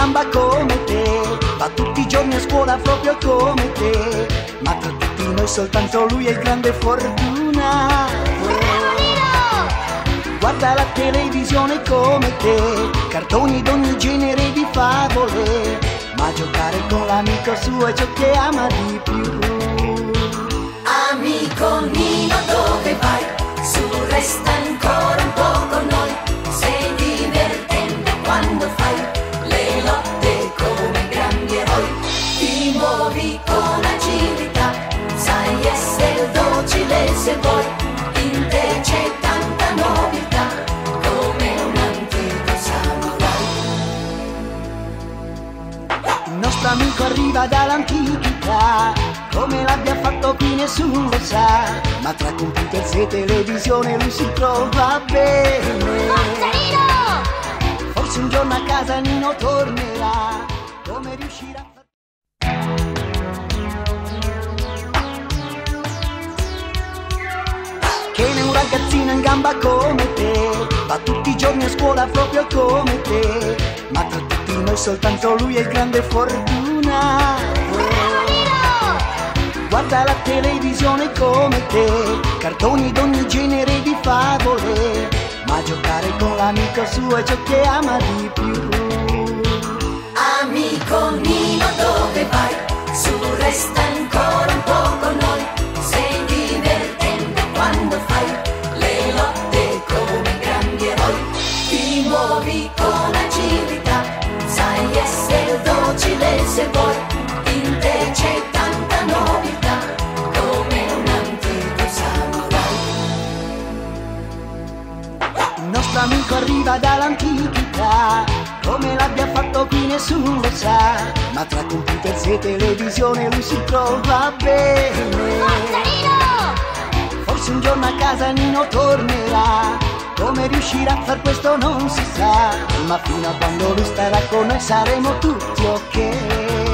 gamba come te, va tutti i giorni a scuola proprio come te, ma tra tutti noi soltanto lui è il grande fortuna. Guarda la televisione come te, cartoni d'ogni genere di favole, ma giocare con l'amico suo è ciò che ama di più. Se vuoi In te c'è tanta nobiltà Come un antico samurai Il nostro amico arriva dall'antichità, come l'abbia fatto qui nessuno lo sa, ma tra computer e televisione lui si trova bene. Forse un giorno a casa Nino tornerà, come riuscirà a ragazzino in gamba come te, va tutti i giorni a scuola proprio come te, ma tra tutti noi soltanto lui è il grande fortuna. Guarda la televisione come te, cartoni d'ogni genere di favole, ma giocare con l'amico suo è ciò che ama di più. Amico Nino se vuoi In te c'è tanta nobiltà Come un antico samurai Il nostro amico arriva dall'antichità, come l'abbia fatto qui nessuno lo sa, ma tra computer e televisione lui si trova bene. Forse un giorno a casa Nino tornerà, come riuscirà a far questo non si sa, ma fino a quando lui starà con noi saremo tutti ok.